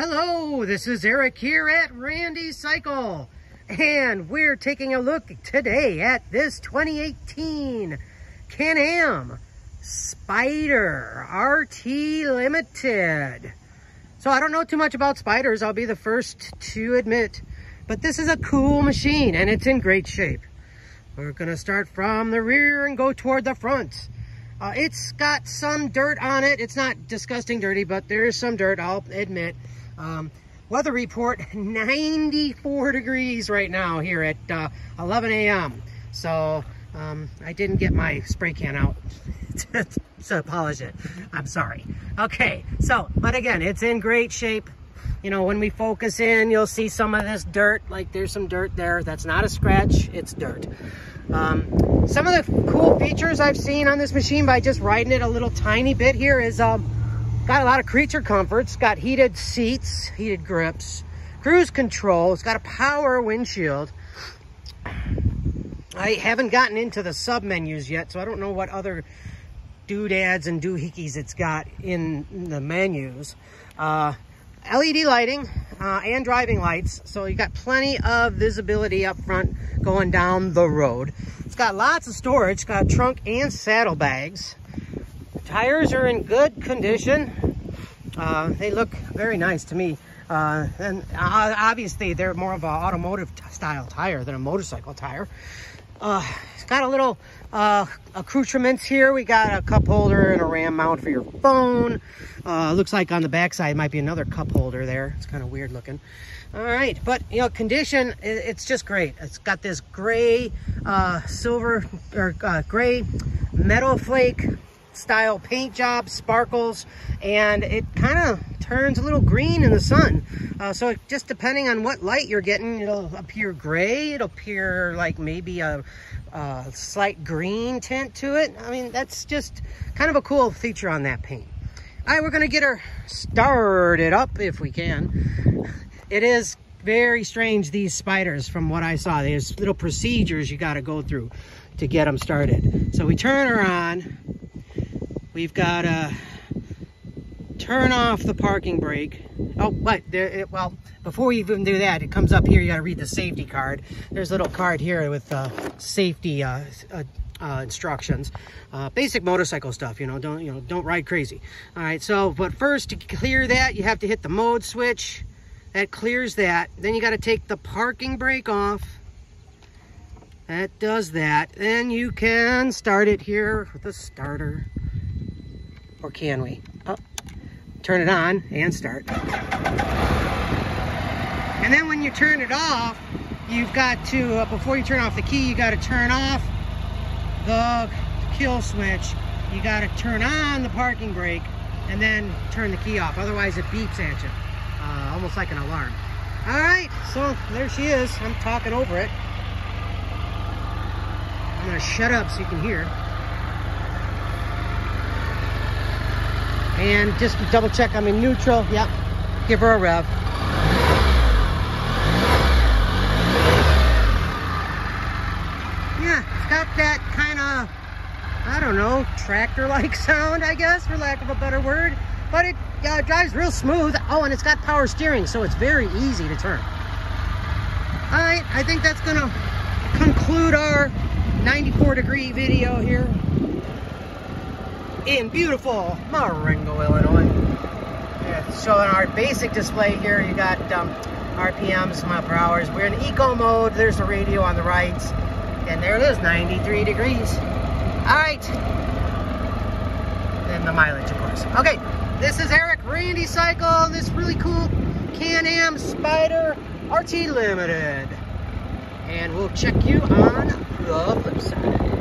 Hello, this is Eric here at Randy Cycle. And we're taking a look today at this 2018 Can-Am Spyder RT Limited. So I don't know too much about Spyders, I'll be the first to admit, but this is a cool machine and it's in great shape. We're gonna start from the rear and go toward the front. Uh, it's got some dirt on it. It's not disgusting dirty, but there is some dirt, I'll admit. Um, weather report, 94 degrees right now here at uh, 11 a.m. So um, I didn't get my spray can out so it. I'm sorry. Okay, so, but again, it's in great shape. You know, when we focus in, you'll see some of this dirt, like there's some dirt there. That's not a scratch, it's dirt. Um, some of the cool features I've seen on this machine by just riding it a little tiny bit here is um, got a lot of creature comforts, got heated seats, heated grips, cruise control, it's got a power windshield. I haven't gotten into the sub menus yet, so I don't know what other doodads and doohickeys it's got in the menus. Uh, LED lighting uh, and driving lights. So you got plenty of visibility up front going down the road. It's got lots of storage, got trunk and saddlebags. Tires are in good condition. Uh, they look very nice to me. Uh, and uh, obviously they're more of an automotive style tire than a motorcycle tire. Uh, it's got a little uh, accoutrements here. We got a cup holder and a RAM mount for your phone. Uh, looks like on the backside might be another cup holder there. It's kind of weird looking. All right, but you know, condition, it's just great. It's got this gray, uh, silver, or uh, gray metal flake style paint job, sparkles, and it kind of turns a little green in the sun. Uh, so just depending on what light you're getting, it'll appear gray, it'll appear like maybe a, a slight green tint to it. I mean, that's just kind of a cool feature on that paint. All right, we're gonna get her started up if we can. It is very strange, these Spyders, from what I saw. There's little procedures you gotta go through to get them started. So we turn her on. We've got a turn off the parking brake. Oh, what? There, it, well, before you even do that, it comes up here. You got to read the safety card. There's a little card here with uh, safety uh, uh, uh, instructions. Uh, basic motorcycle stuff, you know. Don't you know? Don't ride crazy. All right. So, but first to clear that, you have to hit the mode switch. That clears that. Then you got to take the parking brake off. That does that. Then you can start it here with the starter. Or can we? Oh, turn it on and start. And then when you turn it off, you've got to, uh, before you turn off the key, you got to turn off the kill switch. You got to turn on the parking brake and then turn the key off. Otherwise it beeps at you, uh, almost like an alarm. All right, so there she is. I'm talking over it. I'm gonna shut up so you can hear. And just to double check I'm in neutral. Yep. Give her a rev. Yeah, it's got that kind of, I don't know, tractor-like sound, I guess, for lack of a better word. But it uh, drives real smooth. Oh, and it's got power steering, so it's very easy to turn. All right, I think that's gonna conclude our 94 degree video here in beautiful Marengo, Illinois. Yeah, so in our basic display here, you got um, RPMs, mile per hours. We're in eco mode. There's the radio on the right. And there it is, 93 degrees. All right. And the mileage, of course. Okay, this is Eric Randy Cycle. This really cool Can-Am Spyder RT Limited. And we'll check you on the flip side.